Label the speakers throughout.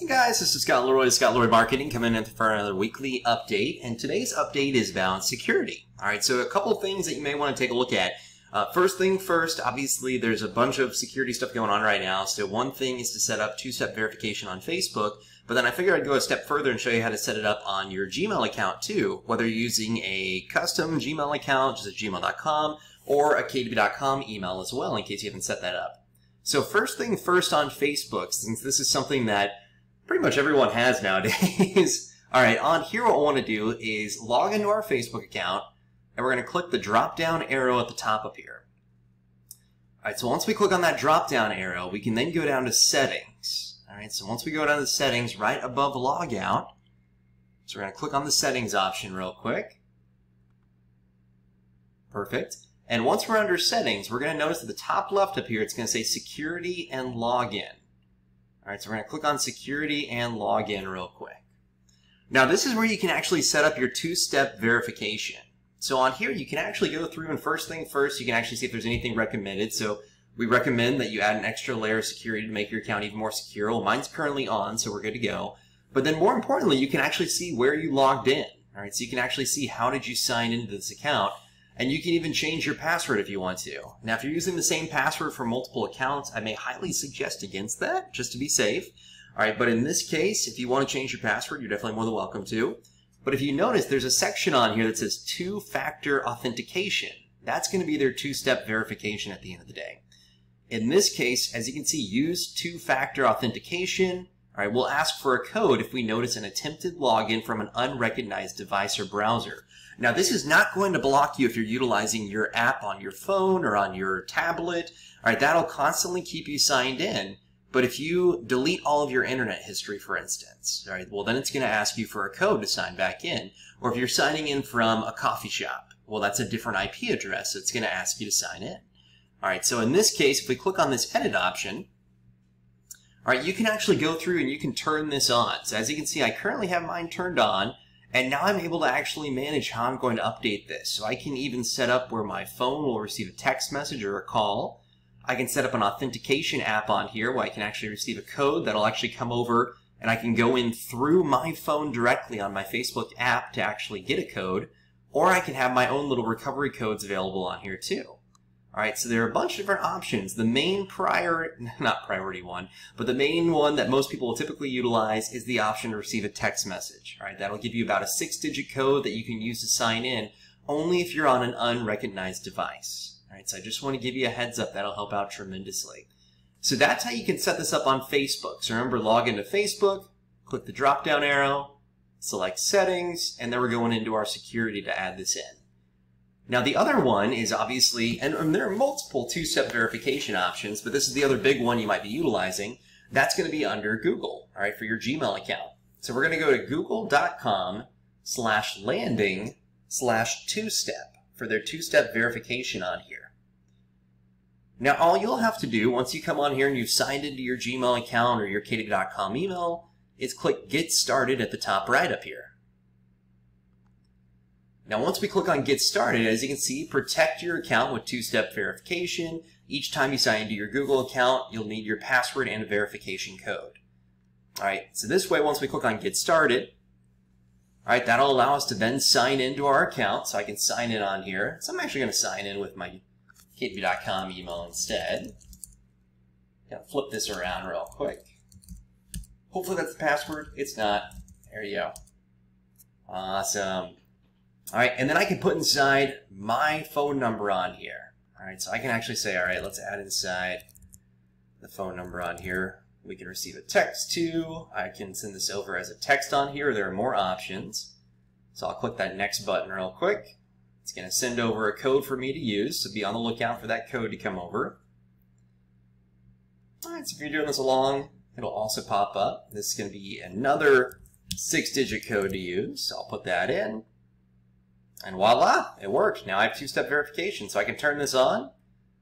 Speaker 1: Hey guys, this is Scott Le Roy, Scott Le Roy Marketing, coming in for another weekly update. And today's update is about security. All right, so a couple things that you may want to take a look at. Uh, first thing first, obviously there's a bunch of security stuff going on right now. So one thing is to set up two-step verification on Facebook, but then I figured I'd go a step further and show you how to set it up on your Gmail account too, whether you're using a custom Gmail account, just at gmail.com, or a KW.com email as well, in case you haven't set that up. So first thing first on Facebook, since this is something that pretty much everyone has nowadays. All right, on here what I want to do is log into our Facebook account, and we're going to click the drop-down arrow at the top up here. All right, so once we click on that drop-down arrow, we can then go down to Settings. All right, so once we go down to Settings, right above Logout, so we're going to click on the Settings option real quick. Perfect. And once we're under Settings, we're going to notice at the top left up here, it's going to say Security and Login. All right, so we're going to click on security and login real quick. Now this is where you can actually set up your two-step verification. So on here, you can actually go through and first thing first, you can actually see if there's anything recommended. So we recommend that you add an extra layer of security to make your account even more secure. Well, mine's currently on, so we're good to go. But then more importantly, you can actually see where you logged in. All right, so you can actually see how did you sign into this account and you can even change your password if you want to. Now, if you're using the same password for multiple accounts, I may highly suggest against that, just to be safe. All right, but in this case, if you want to change your password, you're definitely more than welcome to. But if you notice, there's a section on here that says two-factor authentication. That's going to be their two-step verification at the end of the day. In this case, as you can see, use two-factor authentication. All right, we'll ask for a code if we notice an attempted login from an unrecognized device or browser. Now, this is not going to block you if you're utilizing your app on your phone or on your tablet. All right, that'll constantly keep you signed in. But if you delete all of your internet history, for instance, all right, well, then it's going to ask you for a code to sign back in. Or if you're signing in from a coffee shop, well, that's a different IP address. So it's going to ask you to sign in. All right, so in this case, if we click on this edit option, all right, you can actually go through and you can turn this on. So as you can see, I currently have mine turned on. And now I'm able to actually manage how I'm going to update this. So I can even set up where my phone will receive a text message or a call. I can set up an authentication app on here where I can actually receive a code that'll actually come over and I can go in through my phone directly on my Facebook app to actually get a code. Or I can have my own little recovery codes available on here too. All right, so there are a bunch of different options. The main prior, not priority one, but the main one that most people will typically utilize is the option to receive a text message. All right, that'll give you about a six-digit code that you can use to sign in only if you're on an unrecognized device. All right, so I just want to give you a heads up. That'll help out tremendously. So that's how you can set this up on Facebook. So remember, log into Facebook, click the drop-down arrow, select settings, and then we're going into our security to add this in. Now the other one is obviously, and there are multiple two-step verification options, but this is the other big one you might be utilizing. That's going to be under Google, all right, for your Gmail account. So we're going to go to google.com slash landing slash two-step for their two-step verification on here. Now all you'll have to do once you come on here and you've signed into your Gmail account or your KW.com email is click Get Started at the top right up here. Now, once we click on Get Started, as you can see, protect your account with two-step verification. Each time you sign into your Google account, you'll need your password and a verification code. All right, so this way, once we click on Get Started, all right, that'll allow us to then sign into our account. So I can sign in on here. So I'm actually going to sign in with my KW.com email instead. Gonna flip this around real quick. Hopefully that's the password. It's not. There you go. Awesome. All right, and then I can put inside my phone number on here. All right, so I can actually say, all right, let's add inside the phone number on here. We can receive a text to. I can send this over as a text on here. There are more options. So I'll click that next button real quick. It's going to send over a code for me to use, so be on the lookout for that code to come over. All right, so if you're doing this along, it'll also pop up. This is going to be another six-digit code to use, so I'll put that in. And voila, it worked. Now I have two-step verification, so I can turn this on,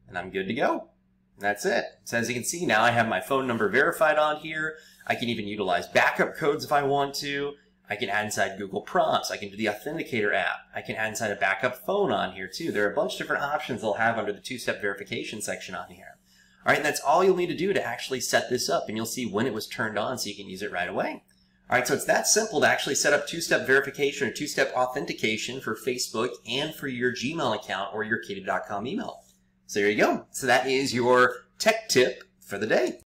Speaker 1: and I'm good to go. And that's it. So as you can see, now I have my phone number verified on here. I can even utilize backup codes if I want to. I can add inside Google Prompts. I can do the Authenticator app. I can add inside a backup phone on here too. There are a bunch of different options they'll have under the two-step verification section on here. All right, and that's all you'll need to do to actually set this up, and you'll see when it was turned on so you can use it right away. All right, so it's that simple to actually set up two-step verification or two-step authentication for Facebook and for your Gmail account or your KW.com email. So there you go. So that is your tech tip for the day.